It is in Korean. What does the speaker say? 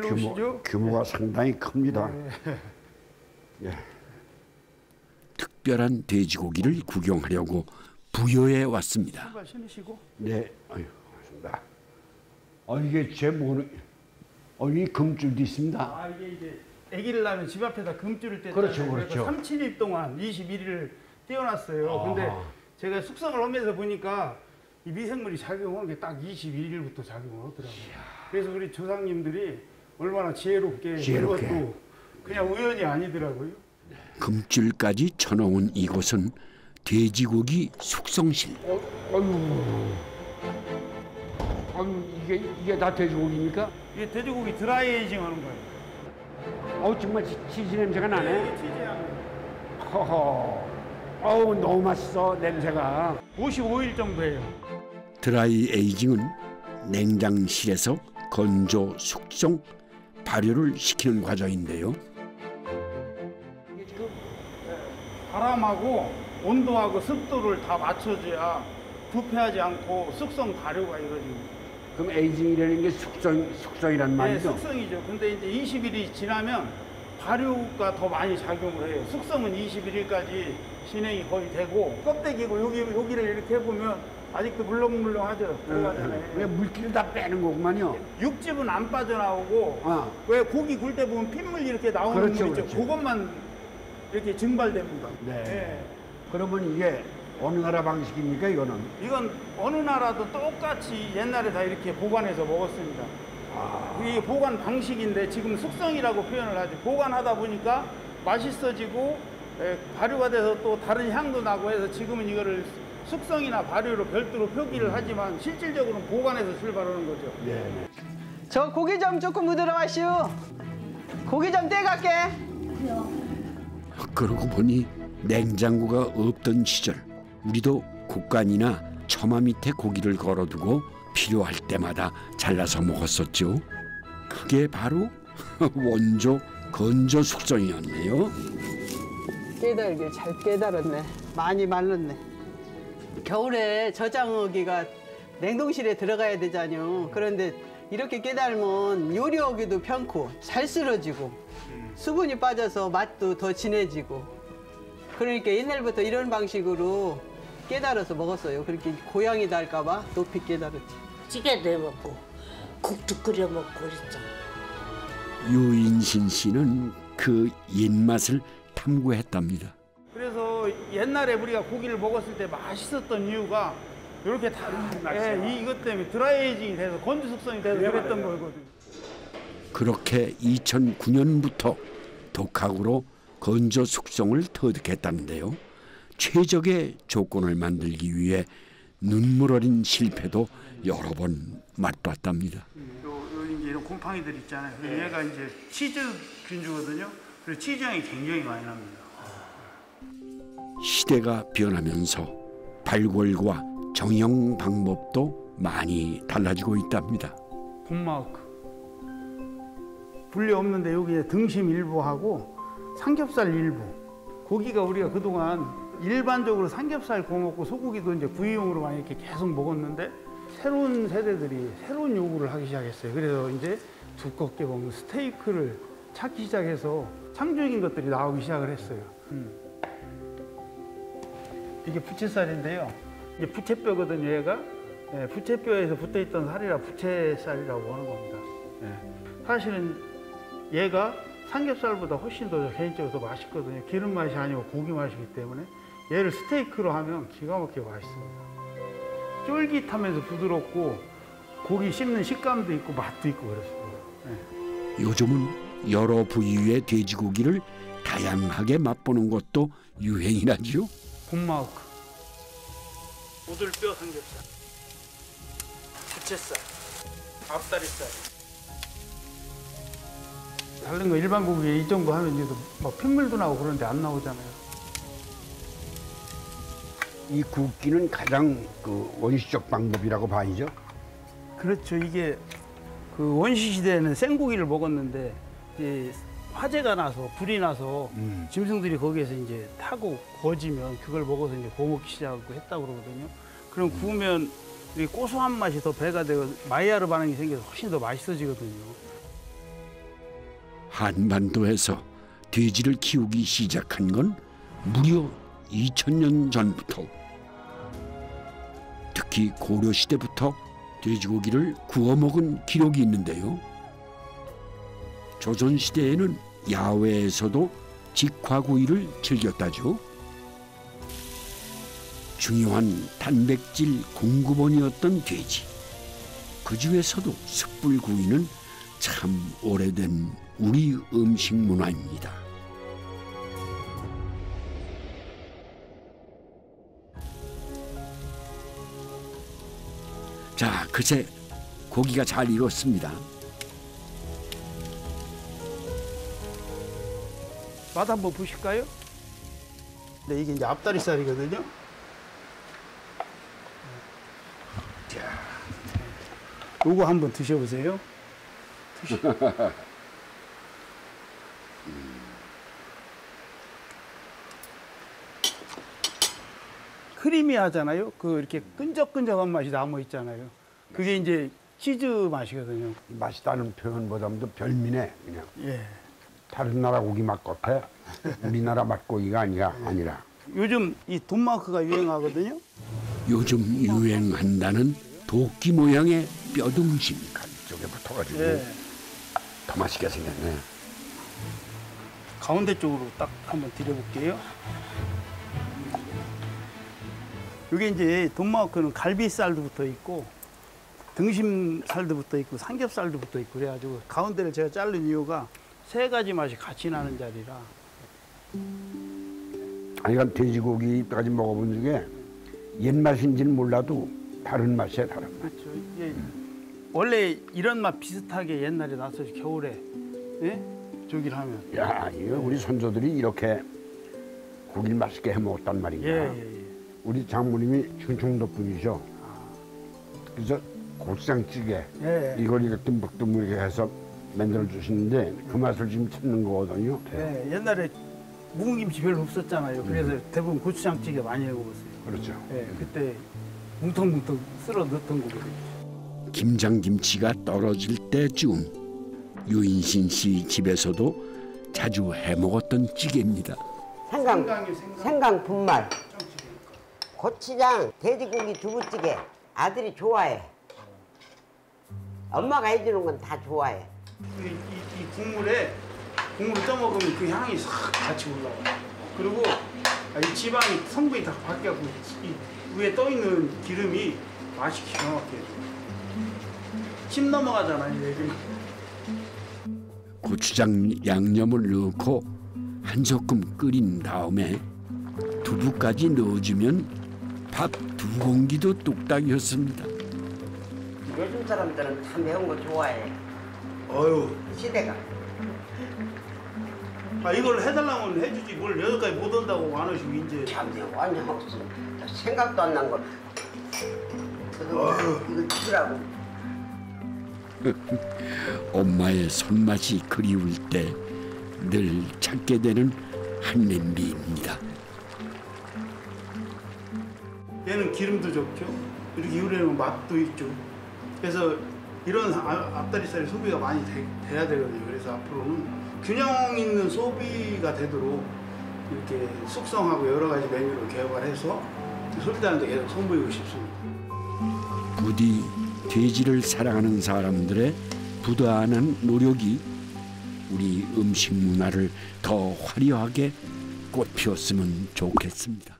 규모. 규모 가 상당히 큽니다. 예. 특별한 돼지고기를 구경하려고 부여에 왔습니다. 신발 신으시고. 네, 아유, 고맙습니다. 어, 이게 제 모는, 어, 이 금줄도 있습니다. 아 이게 이제 아기를 낳으면 집 앞에다 금줄을 떼잖아요. 그렇죠, 그렇죠. 3, 7일 동안 21일을 떼어놨어요. 아. 근데 제가 숙성을 하면서 보니까 이 미생물이 작용한 게딱 21일부터 작용을 하더라고요. 그래서 우리 조상님들이 얼마나 지혜롭게 지혜롭게. 이것도 그냥 우연이 아니더라고요. 금줄까지 쳐놓은 이곳은 돼지고기 숙성실. 어, 아유, 아유, 이게, 이게 다 돼지고기입니까? 이게 돼지고기 드라이에이징 하는 거예요. 어우, 정말 치- 치즈 냄새가 나네. 치즈향. 허허. 어우, 너무 맛있어, 냄새가. 55일 정도예요. 드라이 에이징은 냉장실에서 건조 숙성 발효를 시키는 과정인데요. 이게 지금 바람하고 온도하고 습도를 다 맞춰줘야 부패하지 않고 숙성 발효가 이루어집니다. 그럼 에이징이라는 게 숙성, 숙성이란 네, 말이죠? 숙성이죠. 근데 이제 20일이 지나면 발효가 더 많이 작용을 해요. 숙성은 21일까지 진행이 거의 되고 껍데기고 여기 여기를 이렇게 해보면 아직도 물렁물렁하죠. 들어가잖아요. 왜 물기를 다 빼는 거구만요. 육즙은 안 빠져나오고 아, 왜 고기 굴 때 보면 핏물 이렇게 나오는 그렇죠, 물 있죠. 그렇죠. 그것만 이렇게 증발됩니다. 네. 예. 그러면 이게 어느 나라 방식입니까, 이거는? 이건 어느 나라도 똑같이 옛날에 다 이렇게 보관해서 먹었습니다. 아, 이게 보관 방식인데 지금 숙성이라고 표현을 하죠. 보관하다 보니까 맛있어지고 에, 발효가 돼서 또 다른 향도 나고 해서 지금은 이거를 숙성이나 발효로 별도로 표기를 하지만 실질적으로는 보관해서 출발하는 거죠. 네. 저 고기 좀 조금 묻으러 마시오. 고기 좀 떼갈게. 그러고 보니 냉장고가 없던 시절 우리도 곡간이나 처마 밑에 고기를 걸어두고 필요할 때마다 잘라서 먹었었죠. 그게 바로 원조 건조 숙성이었네요. 깨달길 잘 깨달았네. 많이 말랐네. 겨울에 저장하기가 냉동실에 들어가야 되잖요. 그런데 이렇게 깨달으면 요리하기도 편고 잘 쓸어지고 수분이 빠져서 맛도 더 진해지고 그러니까 옛날부터 이런 방식으로 깨달아서 먹었어요. 그렇게 고양이 달까봐 높이 깨달았지. 찌개도 해 먹고 국도 끓여 먹고 그랬죠. 유인신 씨는 그 옛맛을 탐구했답니다. 그래서 옛날에 우리가 고기를 먹었을 때 맛있었던 이유가 이렇게 다 예, 이것 때문에 드라이에이징이 돼서 건조 숙성이 돼서 그랬던 거거든요. 그렇게 2009년부터 독학으로 건조 숙성을 터득했다는데요. 최적의 조건을 만들기 위해 눈물 어린 실패도 여러 번 맛봤답니다. 요, 요 이제 이런 곰팡이들 있잖아요. 그래서 얘가 이제 치즈 균주거든요. 그래서 치즈 향이 굉장히 많이 납니다. 시대가 변하면서 발골과 정형 방법도 많이 달라지고 있답니다. 봄마우크. 분리 없는데 여기에 등심 일부하고 삼겹살 일부. 고기가 우리가 그동안 일반적으로 삼겹살 구워 먹고 소고기도 이제 구이용으로 많이 이렇게 계속 먹었는데 새로운 세대들이 새로운 요구를 하기 시작했어요. 그래서 이제 두껍게 먹는 스테이크를 찾기 시작해서 창조적인 것들이 나오기 시작을 했어요. 음. 이게 부채살인데요. 이게 부채뼈거든요, 얘가. 예, 부채뼈에서 붙어있던 살이라 부채살이라고 하는 겁니다. 예. 사실은 얘가 삼겹살보다 훨씬 더 개인적으로 더 맛있거든요. 기름 맛이 아니고 고기 맛이기 때문에 얘를 스테이크로 하면 기가 막히게 맛있습니다. 쫄깃하면서 부드럽고 고기 씹는 식감도 있고 맛도 있고 그렇습니다. 예. 요즘은 여러 부위의 돼지고기를 다양하게 맛보는 것도 유행이라지요. 곰마우크, 오돌뼈 삼겹살, 부채살, 앞다리살. 다른 거 일반 고기에 이 정도 하면 이제 막 핏물도 나고 그런데 안 나오잖아요. 이 굽기는 가장 그 원시적 방법이라고 봐야죠. 그렇죠. 이게 그 원시 시대에는 생고기를 먹었는데 이제 화재가 나서 불이 나서 음. 짐승들이 거기에서 이제 타고 구워지면 그걸 먹어서 이제 구워 먹기 시작하고 했다고 그러거든요. 그럼 구우면 이 고소한 맛이 더 배가 되고 마이야르 반응이 생겨서 훨씬 더 맛있어지거든요. 한반도에서 돼지를 키우기 시작한 건 무려 2000년 전부터 특히 고려 시대부터 돼지고기를 구워 먹은 기록이 있는데요. 조선 시대에는 야외에서도 직화구이를 즐겼다죠. 중요한 단백질 공급원이었던 돼지. 그 중에서도 숯불구이는 참 오래된 우리 음식 문화입니다. 자, 그새 고기가 잘 익었습니다. 맛 한번 보실까요? 네, 이게 이제 앞다리살이거든요. 자, 요거 한번 드셔보세요. 드시. 크리미하잖아요. 그 이렇게 끈적끈적한 맛이 남아 있잖아요. 그게 이제 치즈 맛이거든요. 맛있다는 표현보다도 별미네 그냥 예. 다른 나라 고기 맛 같아 우리나라 맛고기가 아니라 아니라 요즘 이 돈마크가 유행하거든요. 요즘 유행한다는 도끼 모양의 뼈등심. 쪽에 붙어가지고 예. 더 맛있게 생겼네 가운데 쪽으로 딱 한번 드려볼게요. 이게 이제 돈마크는 갈비살도 붙어 있고 등심살도 붙어 있고 삼겹살도 붙어 있고 그래가지고 가운데를 제가 자른 이유가 세 가지 맛이 같이 나는 자리라 아니 간 돼지고기 이때까지 먹어본 중에 옛 맛인지는 몰라도 다른 맛이야 다른 맛 그렇죠. 이게 원래 이런 맛 비슷하게 옛날에 나서 겨울에 예? 저기를 하면 야, 이거 우리 선조들이 이렇게 고기를 맛있게 해 먹었단 말인가. 예, 예, 예. 우리 장모님이 충청도 분이셔. 그래서 고추장찌개 예. 이걸 이렇게 듬뿍듬뿍 해서 만들어 주시는데 그 맛을 지금 찾는 거거든요. 예, 옛날에 묵은 김치 별로 없었잖아요. 그래서 대부분 고추장찌개 많이 해 먹었어요. 그렇죠. 예, 그때 뭉텅뭉텅 쓸어 넣던 거거든요. 김장김치가 떨어질 때쯤 유인신 씨 집에서도 자주 해먹었던 찌개입니다. 생강, 생강이 생강. 생강 분말, 고추장, 돼지고기 두부찌개. 아들이 좋아해. 엄마가 해주는 건 다 좋아해. 이, 이, 이 국물에 국물을 떠먹으면 그 향이 싹 같이 올라와. 그리고 아, 이 지방이 성분이 다 바뀌어갖고 이 위에 떠 있는 기름이 맛이 기가 막혀요. 침 넘어가잖아요, 이게. 고추장 양념을 넣고 한 소끔 끓인 다음에 두부까지 넣어주면 밥 두 공기도 뚝딱이었습니다. 요즘 사람들은 다 매운 거 좋아해. 어유, 시대가. 아 이걸 해달라면 해주지 뭘 여기까지 못 온다고 안 하시고 이제. 참, 완전 없어. 생각도 안 난 걸. 그거, 이거 주라고. 엄마의 손맛이 그리울 때 늘 찾게 되는 한 냄비입니다. 얘는 기름도 좋죠. 이렇게 요리하면 맛도 있죠. 그래서 이런 아- 앞다리살이 소비가 많이 돼, 돼야 되거든요. 그래서 앞으로는 균형 있는 소비가 되도록 이렇게 숙성하고 여러 가지 메뉴를 개발해서 소비자한테 계속 선보이고 싶습니다. 부디 돼지를 사랑하는 사람들의 부단한 노력이 우리 음식 문화를 더 화려하게 꽃피웠으면 좋겠습니다.